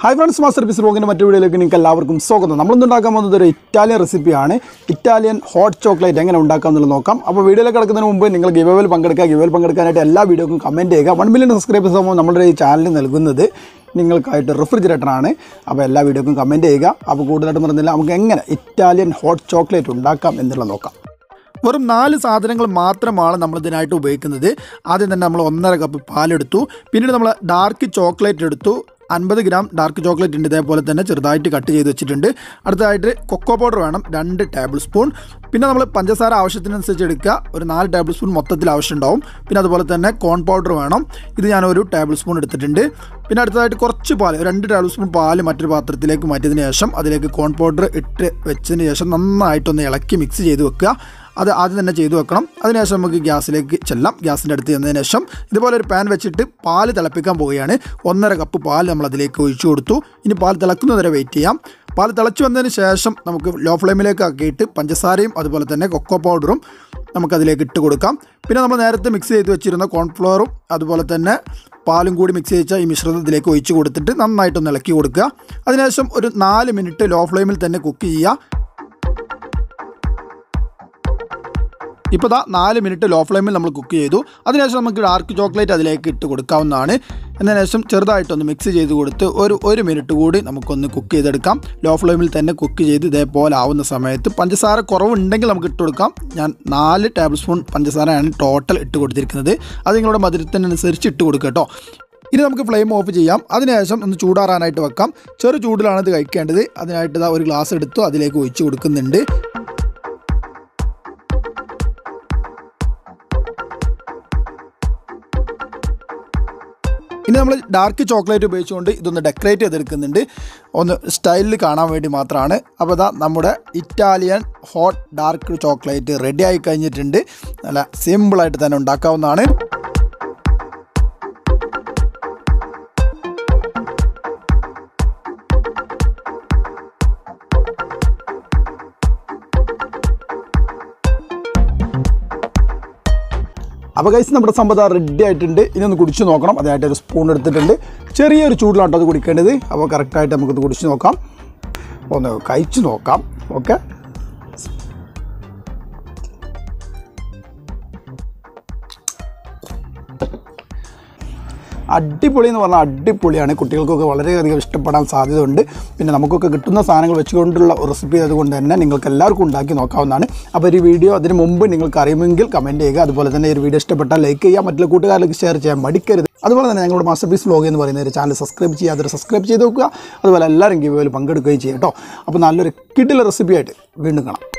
Hi friends master piece റോഗിന്റെ മറ്റു വീഡിയോയിലേക്ക് നിങ്ങൾക്ക് എല്ലാവർക്കും സ്വാഗതം. നമ്മളിന്നുണ്ടാക്കാൻ പോകുന്നത് ഒരു ഇറ്റാലിയൻ റെസിപ്പിയാണ് ഇറ്റാലിയൻ ഹോട്ട് ചോക്ലേറ്റ് എങ്ങനെ ഉണ്ടാക്കാം എന്നുള്ളത് നോക്കാം. അപ്പോൾ വീഡിയോയിലേക്ക് കിടക്കുന്നതിന് മുമ്പ് നിങ്ങൾ ഗിവേവിൽ പങ്കെടുക്കുക. ഗിവേൽ പങ്കെടുക്കാനായിട്ട് എല്ലാ വീഡിയോക്കും കമന്റ് ചെയ്യുക. വൺ മില്യൺ സബ്സ്ക്രൈബേഴ്സ് ആകുമ്പോൾ നമ്മുടെ ഈ ചാനൽ നൽകുന്നത് നിങ്ങൾക്കായിട്ട് റെഫ്രിജറേറ്ററാണ് അപ്പോൾ എല്ലാ വീഡിയോക്കും കമന്റ് ചെയ്യുക. അപ്പോൾ കൂടുതലായിട്ട് പറഞ്ഞില്ല നമുക്ക് എങ്ങനെ ഇറ്റാലിയൻ ഹോട്ട് ചോക്ലേറ്റ് ഉണ്ടാക്കാം എന്നുള്ളത് നോക്കാം. വെറും നാല് സാധനങ്ങൾ മാത്രമാണ് നമ്മൾ ഇതിനായിട്ട് ഉപയോഗിക്കുന്നത്. ആദ്യം തന്നെ നമ്മൾ ഒന്നര കപ്പ് പാലെടുത്തു. പിന്നീട് നമ്മൾ ഡാർക്ക് ചോക്ലേറ്റ് എടുത്തു. അൻപത് ഗ്രാം ഡാർക്ക് ചോക്ലേറ്റ് ഉണ്ട് ഇതേപോലെ തന്നെ ചെറുതായിട്ട് കട്ട് ചെയ്ത് വെച്ചിട്ടുണ്ട്. അടുത്തതായിട്ട് കൊക്കോ പൗഡർ വേണം രണ്ട് ടേബിൾ സ്പൂൺ പിന്നെ നമ്മൾ പഞ്ചസാര ആവശ്യത്തിനനുസരിച്ച് എടുക്കുക. ഒരു നാല് ടേബിൾ സ്പൂൺ മൊത്തത്തിൽ ആവശ്യമുണ്ടാവും. പിന്നെ അതുപോലെ തന്നെ കോൺ പൗഡർ വേണം. ഇത് ഞാൻ ഒരു ടേബിൾ സ്പൂൺ എടുത്തിട്ടുണ്ട്. പിന്നെ അടുത്തതായിട്ട് കുറച്ച് പാൽ രണ്ട് ടേബിൾ സ്പൂൺ പാൽ മറ്റൊരു പാത്രത്തിലേക്ക് മാറ്റിയതിന് ശേഷം അതിലേക്ക് കോൺ പൗഡർ ഇട്ട് വെച്ചതിന് ശേഷം നന്നായിട്ടൊന്ന് ഇളക്കി മിക്സ് ചെയ്ത് വെക്കുക. അത് ആദ്യം തന്നെ ചെയ്തു വെക്കണം. അതിനുശേഷം നമുക്ക് ഗ്യാസിലേക്ക് ചെല്ലാം. ഗ്യാസിന്റെ അടുത്ത് ചെന്നതിന് ശേഷം ഇതുപോലെ ഒരു പാൻ വെച്ചിട്ട് പാൽ തിളപ്പിക്കാൻ പോവുകയാണ്. ഒന്നര കപ്പ് പാൽ നമ്മൾ അതിലേക്ക് ഒഴിച്ചു കൊടുത്തു. ഇനി പാൽ തിളക്കുന്നതുവരെ വെയിറ്റ് ചെയ്യാം. പാൽ തിളച്ചു വന്നതിന് ശേഷം നമുക്ക് ലോ ഫ്ലെയിമിലേക്ക് ആക്കിയിട്ട് പഞ്ചസാരയും അതുപോലെ തന്നെ കൊക്കോ പൗഡറും നമുക്കതിലേക്ക് ഇട്ട് കൊടുക്കാം. പിന്നെ നമ്മൾ നേരത്തെ മിക്സ് ചെയ്ത് വെച്ചിരുന്ന കോൺഫ്ലവറും അതുപോലെ തന്നെ പാലും കൂടി മിക്സ് ചെയ്ത ഈ മിശ്രിതത്തിലേക്ക് ഒഴിച്ച് കൊടുത്തിട്ട് നന്നായിട്ടൊന്ന് ഇളക്കി കൊടുക്കുക. അതിനുശേഷം ഒരു നാല് മിനിറ്റ് ലോ ഫ്ലെയിമിൽ തന്നെ കുക്ക് ചെയ്യുക. ഇപ്പോൾ ദാ നാല് മിനിറ്റ് ലോ ഫ്ലെയിമിൽ നമ്മൾ കുക്ക് ചെയ്തു. അതിനുശേഷം നമുക്ക് ഡാർക്ക് ചോക്ലേറ്റ് അതിലേക്ക് ഇട്ട് കൊടുക്കാവുന്നതാണ്. എന്നതിനുശേഷം ചെറുതായിട്ടൊന്ന് മിക്സ് ചെയ്ത് കൊടുത്ത് ഒരു ഒരു മിനിറ്റ് കൂടി നമുക്കൊന്ന് കുക്ക് ചെയ്തെടുക്കാം. ലോ ഫ്ലെയിമിൽ തന്നെ കുക്ക് ചെയ്ത് ഇതേപോലെ ആവുന്ന സമയത്ത് പഞ്ചസാര കുറവുണ്ടെങ്കിൽ നമുക്ക് ഇട്ട് കൊടുക്കാം. ഞാൻ നാല് ടേബിൾ സ്പൂൺ പഞ്ചസാരയാണ് ടോട്ടൽ ഇട്ട് കൊടുത്തിരിക്കുന്നത്. അത് നിങ്ങളുടെ മധുരത്തിനനുസരിച്ച് ഇട്ട് കൊടുക്കുക കേട്ടോ. ഇനി നമുക്ക് ഫ്ലെയിം ഓഫ് ചെയ്യാം. അതിനുശേഷം ഒന്ന് ചൂടാറാനായിട്ട് വെക്കാം. ചെറു ചൂടിലാണ് ഇത് കഴിക്കേണ്ടത്. അതിനായിട്ട് ഇതാ ഒരു ഗ്ലാസ് എടുത്തു അതിലേക്ക് ഒഴിച്ച് കൊടുക്കുന്നുണ്ട്. ഇനി നമ്മൾ ഡാർക്ക് ചോക്ലേറ്റ് ഉപയോഗിച്ചുകൊണ്ട് ഇതൊന്ന് ഡെക്കറേറ്റ് ചെയ്തെടുക്കുന്നുണ്ട്. ഒന്ന് സ്റ്റൈലിൽ കാണാൻ വേണ്ടി മാത്രമാണ് അപ്പോൾ ഇതാ നമ്മുടെ Italian hot dark chocolate ready ആയി കഴിഞ്ഞിട്ടുണ്ട്. നല്ല സിമ്പിളായിട്ട് തന്നെ ഉണ്ടാക്കാവുന്നതാണ്. അപ്പോൾ കൈസ് നമ്മുടെ സംഭവം റെഡി ആയിട്ടുണ്ട്. ഇനി ഒന്ന് കുടിച്ച് നോക്കണം. അതിനായിട്ട് ഒരു സ്പൂൺ എടുത്തിട്ടുണ്ട്. ചെറിയൊരു ചൂടിലാട്ടോ അത് കുടിക്കേണ്ടത്. അപ്പോൾ കറക്റ്റായിട്ട് നമുക്കത് കുടിച്ച് നോക്കാം. ഒന്ന് കഴിച്ച് നോക്കാം. ഓക്കെ അടിപൊളി എന്ന് പറഞ്ഞാൽ അടിപൊളിയാണ്. കുട്ടികൾക്കൊക്കെ വളരെയധികം ഇഷ്ടപ്പെടാൻ സാധ്യതയുണ്ട്. പിന്നെ നമുക്കൊക്കെ കിട്ടുന്ന സാധനങ്ങൾ വെച്ചുകൊണ്ടുള്ള റെസിപ്പി അതുകൊണ്ട് തന്നെ നിങ്ങൾക്ക് എല്ലാവർക്കും ഉണ്ടാക്കി നോക്കാവുന്നതാണ്. അപ്പോൾ ഈ വീഡിയോ അതിന് മുമ്പ് നിങ്ങൾക്ക് അറിയുമെങ്കിൽ കമന്റ് ചെയ്യുക. അതുപോലെ തന്നെ ഈ വീഡിയോ ഇഷ്ടപ്പെട്ടാൽ ലൈക്ക് ചെയ്യുക. മറ്റുള്ള കൂട്ടുകാരിലേക്ക് ഷെയർ ചെയ്യാൻ മടിക്കരുത്. അതുപോലെ തന്നെ ഞങ്ങളുടെ മാസ്റ്റർ പീസ് വ്ലോഗ് എന്ന് പറയുന്ന ഒരു ചാനൽ സബ്സ്ക്രൈബ് ചെയ്യാതെ സബ്സ്ക്രൈബ് ചെയ്ത് നോക്കുക അതുപോലെ എല്ലാവരും ഗീവയിൽ പങ്കെടുക്കുകയും ചെയ്യാം കേട്ടോ. അപ്പോൾ നല്ലൊരു കിഡിലെ റെസിപ്പിയായിട്ട് വീണ്ടും കാണാം.